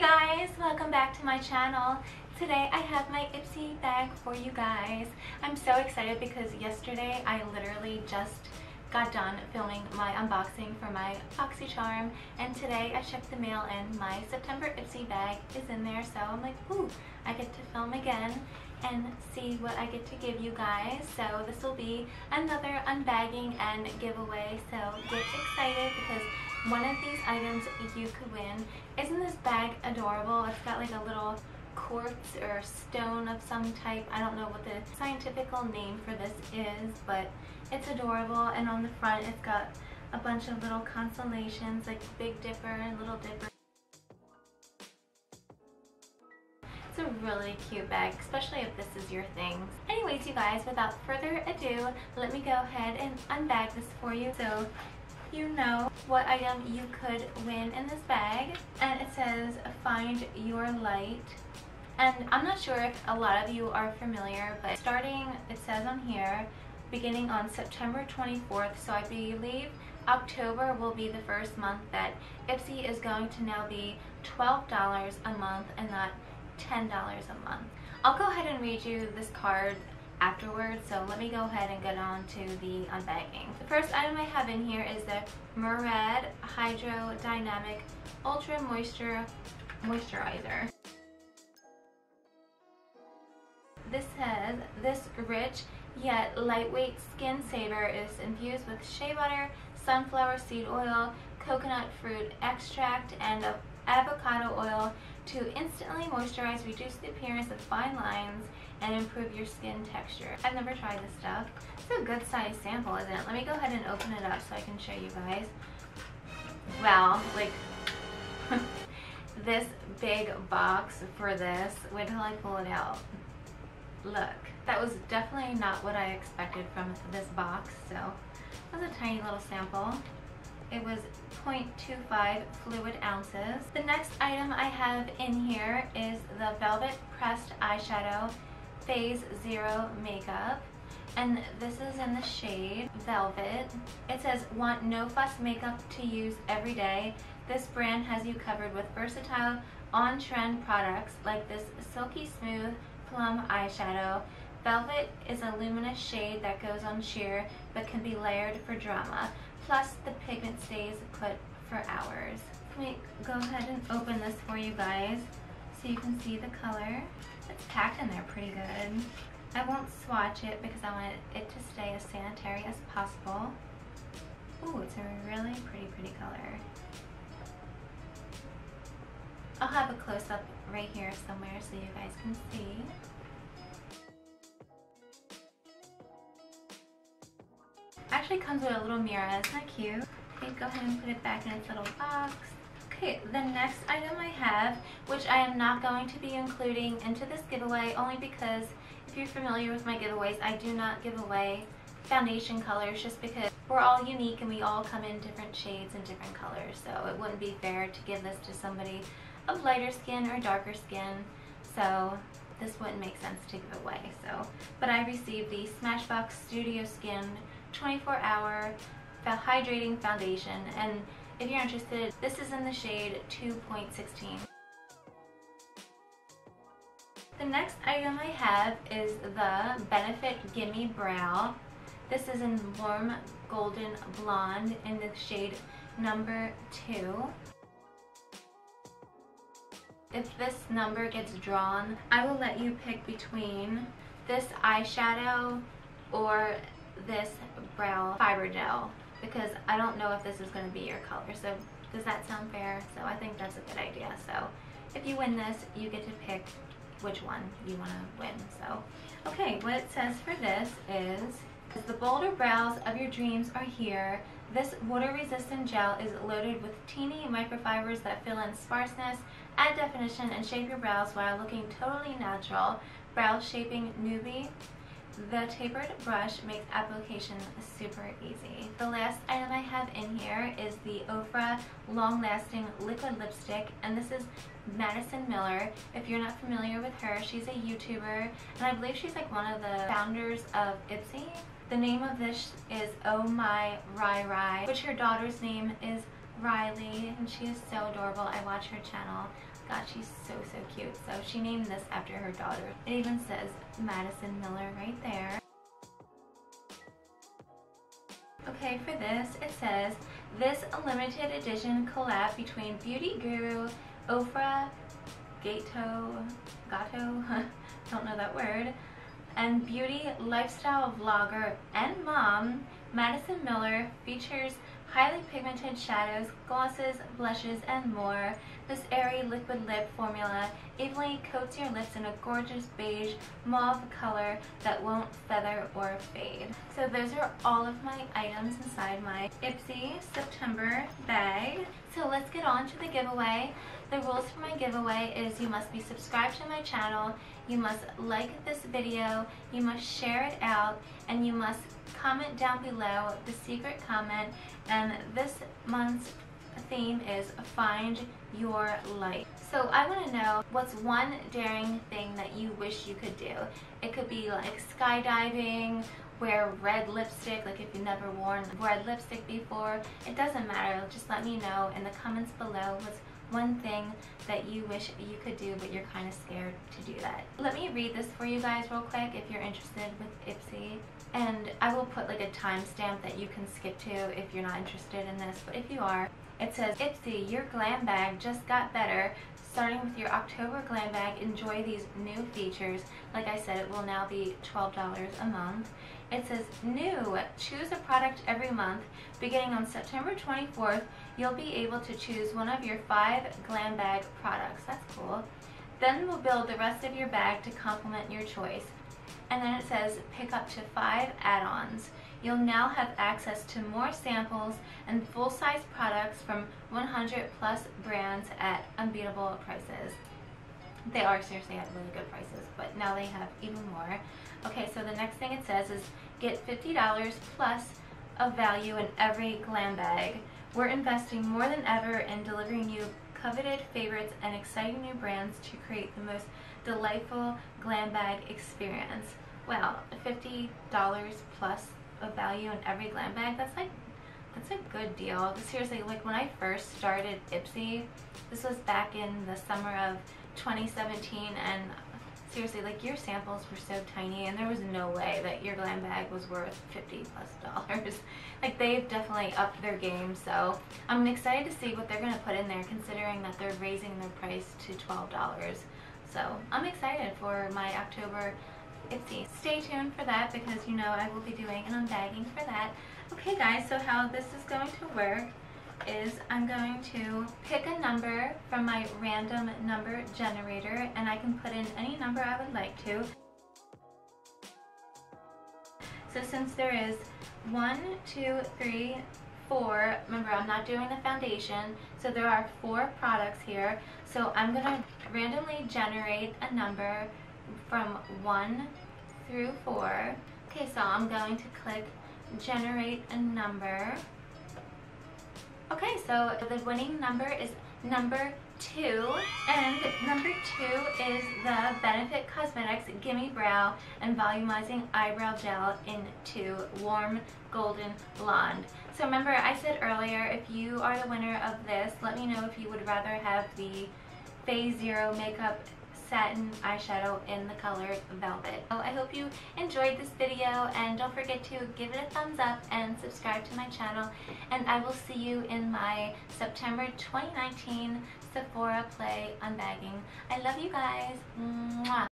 guys, welcome back to my channel. Today I have my Ipsy bag for you guys. I'm so excited because yesterday I literally just got done filming my unboxing for my BoxyCharm and today I checked the mail and my September Ipsy bag is in there so I'm like, ooh, I get to film again and see what I get to give you guys. So this will be another unbagging and giveaway so get excited because one of these items you could win. Isn't this bag adorable? It's got like a little quartz or stone of some type. I don't know what the scientific name for this is, but it's adorable. And on the front, it's got a bunch of little constellations like Big Dipper and Little Dipper. It's a really cute bag, especially if this is your thing. Anyways, you guys, without further ado, let me go ahead and unbag this for you. So you know what item you could win in this bag. And it says, find your light. And I'm not sure if a lot of you are familiar, but starting, it says on here, beginning on September 24th, so I believe October will be the first month that Ipsy is going to now be $12 a month and not $10 a month. I'll go ahead and read you this card afterwards. So let me go ahead and get on to the unbagging. The first item I have in here is the Murad Hydro Dynamic Ultra Moisture Moisturizer. This says, this rich yet lightweight skin saver is infused with shea butter, sunflower seed oil, coconut fruit extract, and avocado oil to instantly moisturize, reduce the appearance of fine lines, and improve your skin texture. I've never tried this stuff. It's a good size sample, isn't it? Let me go ahead and open it up so I can show you guys. Wow, like this big box for this. Wait till I pull it out. Look, that was definitely not what I expected from this box, so it was a tiny little sample. It was 0.25 fluid ounces. The next item I have in here is the Velvet Pressed Eyeshadow Phase Zero Makeup. And this is in the shade Velvet. It says, want no fuss makeup to use every day. This brand has you covered with versatile, on-trend products like this silky smooth plum eyeshadow. Velvet is a luminous shade that goes on sheer but can be layered for drama. Plus the pigment stays put for hours. Let me go ahead and open this for you guys so you can see the color. It's packed in there pretty good. I won't swatch it because I want it to stay as sanitary as possible. Ooh, it's a really pretty, pretty color. I'll have a close-up right here somewhere so you guys can see. Actually comes with a little mirror, isn't that cute? Okay, go ahead and put it back in its little box. Okay, the next item I have, which I am not going to be including into this giveaway only because if you're familiar with my giveaways, I do not give away foundation colors just because we're all unique and we all come in different shades and different colors. So it wouldn't be fair to give this to somebody of lighter skin or darker skin. So this wouldn't make sense to give away. So, But I received the Smashbox Studio Skin 24 hour hydrating foundation and if you're interested, this is in the shade 2.16. The next item I have is the Benefit Gimme Brow. This is in Warm Golden Blonde in the shade number 2. If this number gets drawn, I will let you pick between this eyeshadow or this brow fiber gel because I don't know if this is going to be your color. So does that sound fair? So I think that's a good idea. So if you win this, you get to pick which one you want to win. So, okay, what it says for this is, the bolder brows of your dreams are here. This water-resistant gel is loaded with teeny microfibers that fill in sparseness, add definition, and shape your brows while looking totally natural. Brow Shaping Newbie the tapered brush makes application super easy. The last item I have in here is the Ofra Long Lasting Liquid Lipstick and this is Madison Miller. If you're not familiar with her, she's a YouTuber and I believe she's like one of the founders of Ipsy. The name of this is Oh My Rai Rai, which her daughter's name is Riley and she is so adorable. I watch her channel God, she's so, so cute. So she named this after her daughter. It even says Madison Miller right there. Okay, for this, it says, this limited edition collab between beauty guru Ofra Gato, Gato, don't know that word, and beauty lifestyle vlogger and mom, Madison Miller, features highly pigmented shadows, glosses, blushes, and more. This airy liquid lip formula evenly coats your lips in a gorgeous beige mauve color that won't feather or fade. So those are all of my items inside my Ipsy September bag. So let's get on to the giveaway. The rules for my giveaway is you must be subscribed to my channel, you must like this video, you must share it out, and you must comment down below the secret comment. And this month's theme is find your light. So I want to know what's one daring thing that you wish you could do. It could be like skydiving, wear red lipstick, like if you've never worn red lipstick before. It doesn't matter. Just let me know in the comments below what's one thing that you wish you could do but you're kind of scared to do that. Let me read this for you guys real quick if you're interested with Ipsy. And I will put like a timestamp that you can skip to if you're not interested in this, but if you are, it says, Ipsy, your glam bag just got better. Starting with your October glam bag, enjoy these new features. Like I said, it will now be $12 a month. It says, new, choose a product every month. Beginning on September 24th, you'll be able to choose one of your five glam bag products. That's cool. Then we'll build the rest of your bag to complement your choice. And then it says, pick up to five add-ons. You'll now have access to more samples and full-size products from 100 plus brands at unbeatable prices. They are seriously at really good prices, but now they have even more. Okay, so the next thing it says is get $50 plus of value in every glam bag. We're investing more than ever in delivering you coveted favorites and exciting new brands to create the most delightful glam bag experience. Well, $50 plus of value in every glam bag, that's like that's a good deal. Seriously, like when I first started Ipsy, this was back in the summer of 2017 and seriously, like your samples were so tiny and there was no way that your glam bag was worth 50 plus dollars. like they've definitely upped their game, so I'm excited to see what they're going to put in there considering that they're raising their price to $12. So I'm excited for my October Ipsy. Stay tuned for that because you know I will be doing an unbagging for that. Okay guys, so how this is going to work is I'm going to pick a number from my random number generator and I can put in any number I would like to. So since there is one, two, three, four, remember I'm not doing the foundation, so there are four products here. So I'm going to randomly generate a number from one through four. Okay, so I'm going to click generate a number. Okay, so the winning number is number two, and number two is the Benefit Cosmetics Gimme Brow and Volumizing Eyebrow Gel in two Warm Golden Blonde. So remember, I said earlier, if you are the winner of this, let me know if you would rather have the Phase Zero Makeup satin eyeshadow in the color Velvet. So I hope you enjoyed this video and don't forget to give it a thumbs up and subscribe to my channel and I will see you in my September 2019 Sephora Play unbagging. I love you guys. Mwah.